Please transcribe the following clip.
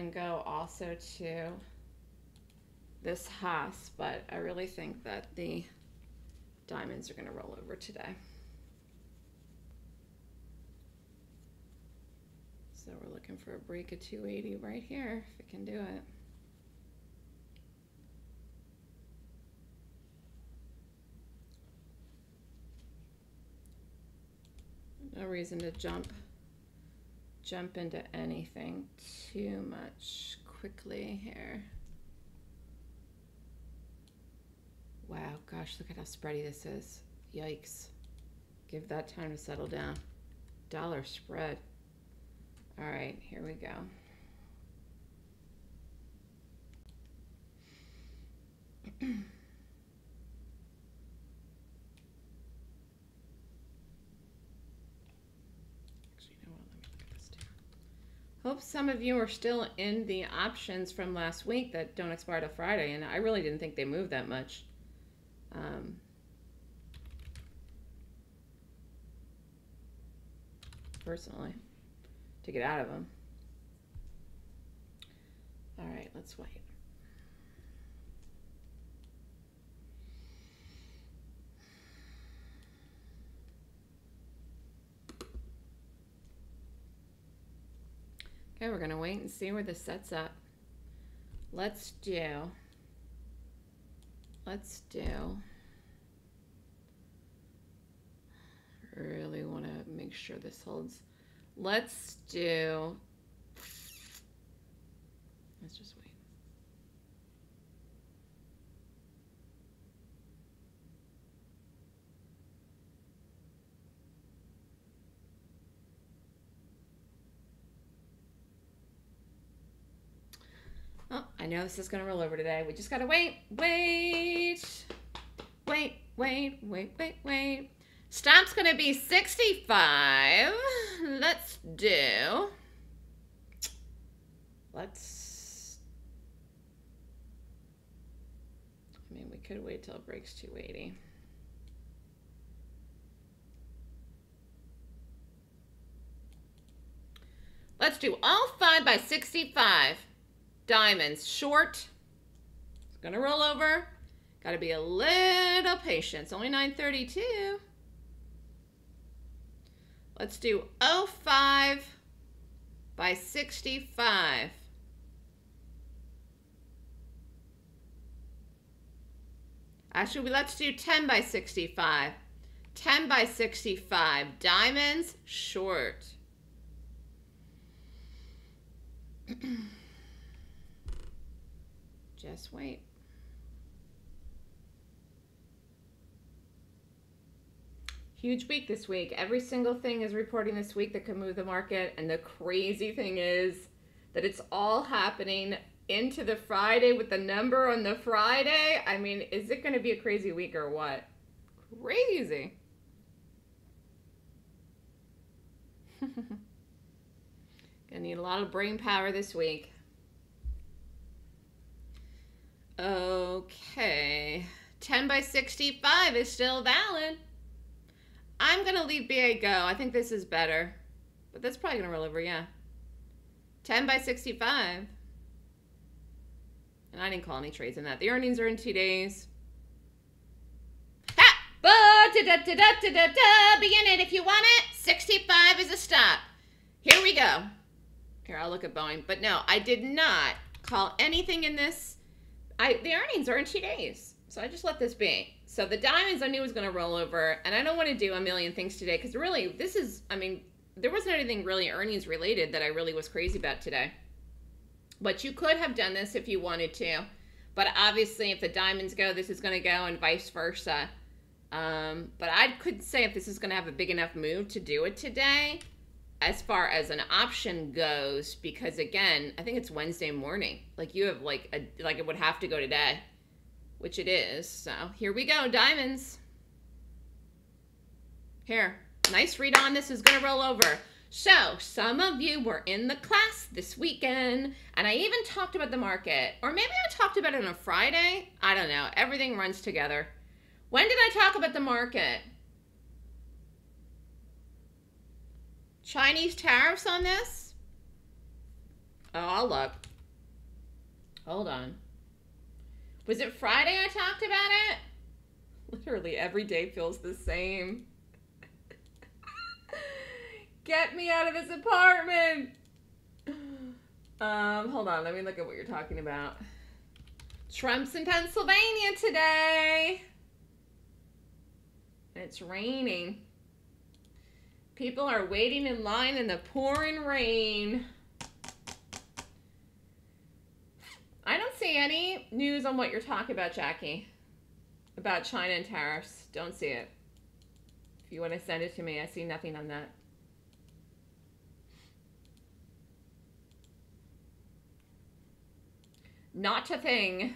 and go also to this Haas, but I really think that the diamonds are going to roll over today. So we're looking for a break of 280 right here, if it can do it. No reason to jump jump into anything too much quickly here. Wow, gosh, look at how spready this is. Yikes. Give that time to settle down. Dollar spread. All right, here we go. Hope some of you are still in the options from last week that don't expire till Friday, and I really didn't think they moved that much. Um, personally, to get out of them. All right, let's wait. Okay, we're going to wait and see where this sets up. Let's do, let's do, really want to make sure this holds. Let's do, let's just wait. Oh, I know this is going to roll over today. We just got to wait, wait, wait, wait, wait, wait, wait. Stop's going to be 65. Let's do, let's, I mean, we could wait till it breaks 280. Let's do all five by 65 diamonds short. It's to roll over. Got to be a little patient. It's only 932. Let's do 05 by 65. Actually, we let's do 10 by 65. 10 by 65. Diamonds short. Just wait. Huge week this week. Every single thing is reporting this week that could move the market. And the crazy thing is that it's all happening into the Friday with the number on the Friday. I mean, is it going to be a crazy week or what? Crazy. Gonna need a lot of brain power this week. Okay. 10 by 65 is still valid. I'm going to leave BA go. I think this is better. But that's probably going to roll over, yeah. 10 by 65. And I didn't call any trades in that. The earnings are in two days. Ha! Ba, da, da, da, da, da, da, it if you want it. 65 is a stop. Here we go. Here, I'll look at Boeing. But no, I did not call anything in this I the earnings are in two days. So I just let this be. So the diamonds I knew was going to roll over, and I don't want to do a million things today because really, this is, I mean, there wasn't anything really earnings related that I really was crazy about today. But you could have done this if you wanted to. But obviously, if the diamonds go, this is going to go, and vice versa. Um, but I could say if this is going to have a big enough move to do it today, as far as an option goes because again i think it's wednesday morning. Like you have like a like it would have to go today which it is. So here we go diamonds. Here nice read on. This is gonna roll over. So some of you were in the class this weekend and i even talked about the market. Or maybe i talked about it on a friday. I don't know. Everything runs together. When did i talk about the market Chinese tariffs on this? Oh, I'll look. Hold on. Was it Friday I talked about it? Literally every day feels the same. Get me out of this apartment. Um, hold on, let me look at what you're talking about. Trump's in Pennsylvania today. It's raining. People are waiting in line in the pouring rain. I don't see any news on what you're talking about, Jackie. About China and tariffs. Don't see it. If you want to send it to me, I see nothing on that. Not a thing.